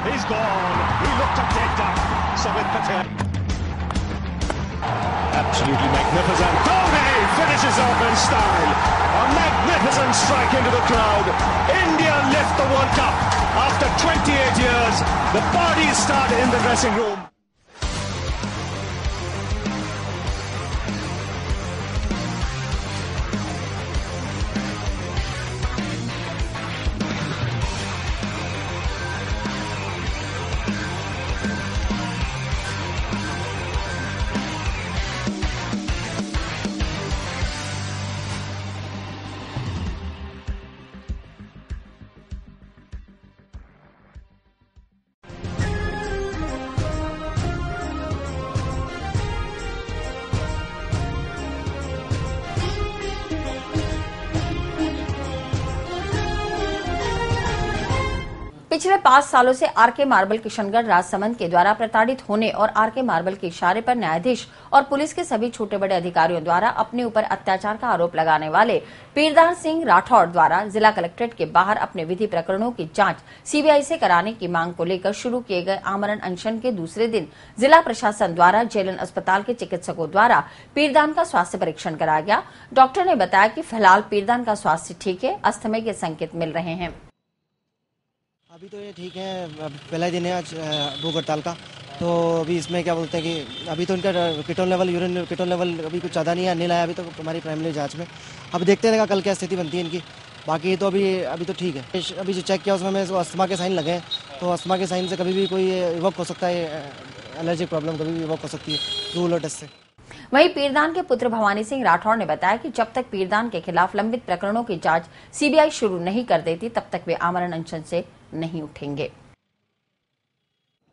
gone. He looked a dead duck. Samit Patel. Absolutely magnificent. Dhoni finishes off in style. A magnificent strike into the crowd. India lift the World Cup. After 28 years, the parties start in the dressing room. पिछले पाँच सालों से R K marble Kishangarh Rajsamand के द्वारा प्रताड़ित होने और R K marble के इशारे पर न्यायाधीश और पुलिस के सभी छोटे बड़े अधिकारियों द्वारा अपने ऊपर अत्याचार का आरोप लगाने वाले पीरदार सिंह राठौड़ द्वारा जिला कलेक्ट्रेट के बाहर अपने विधि प्रकरणों की जाँच सीबीआई से कराने की मांग को लेकर शुरू किए गए आमरण अनशन के दूसरे दिन जिला प्रशासन द्वारा जेलन अस्पताल के चिकित्सकों द्वारा पीरदान का स्वास्थ्य परीक्षण कराया गया। डॉक्टर ने बताया कि फ़िलहाल पीरदान का स्वास्थ्य ठीक है अस्थमय के संकेत मिल रहे हैं। अभी तो ये ठीक है पहला दिन है आज भूख हड़ताल का। तो अभी इसमें क्या बोलते हैं कि अभी तो इनका ketone level, urine, ketone level अभी कुछ ज़्यादा नहीं है नील आया अभी तो हमारी प्राइमरी जाँच में। अब देखते रहेगा कल क्या स्थिति बनती है इनकी। बाकी तो अभी अभी तो ठीक है। अभी जो चेक किया उसमें हमें अस्थमा के साइन लगे हैं। तो अस्थमा के साइन से कभी भी कोई इवॉक हो सकता है एलर्जिक प्रॉब्लम कभी भी इवॉक हो सकती है धूल और से। वहीं पीरदान के पुत्र भवानी सिंह राठौर ने बताया कि जब तक पीरदान के खिलाफ लंबित प्रकरणों की जाँच सीबीआई शुरू नहीं कर देती, तब तक वे आमरण अनशन से नहीं उठेंगे।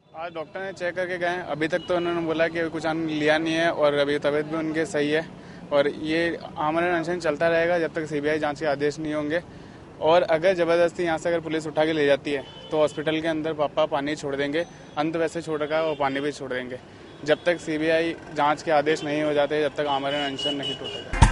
आज डॉक्टर ने चेक करके गए अभी तक तो उन्होंने बोला कि कुछ अन्न लिया नहीं है और अभी तबीयत भी उनके सही है। और ये आमरण अनशन चलता रहेगा जब तक सीबीआई जाँच के आदेश नहीं होंगे। और अगर ज़बरदस्ती यहाँ से अगर पुलिस उठा के ले जाती है तो हॉस्पिटल के अंदर पापा पानी छोड़ देंगे। अंत वैसे छोड़ रखा है और पानी भी छोड़ देंगे। जब तक सीबीआई जाँच के आदेश नहीं हो जाते, जब तक आमरण अनशन नहीं टूटेगा।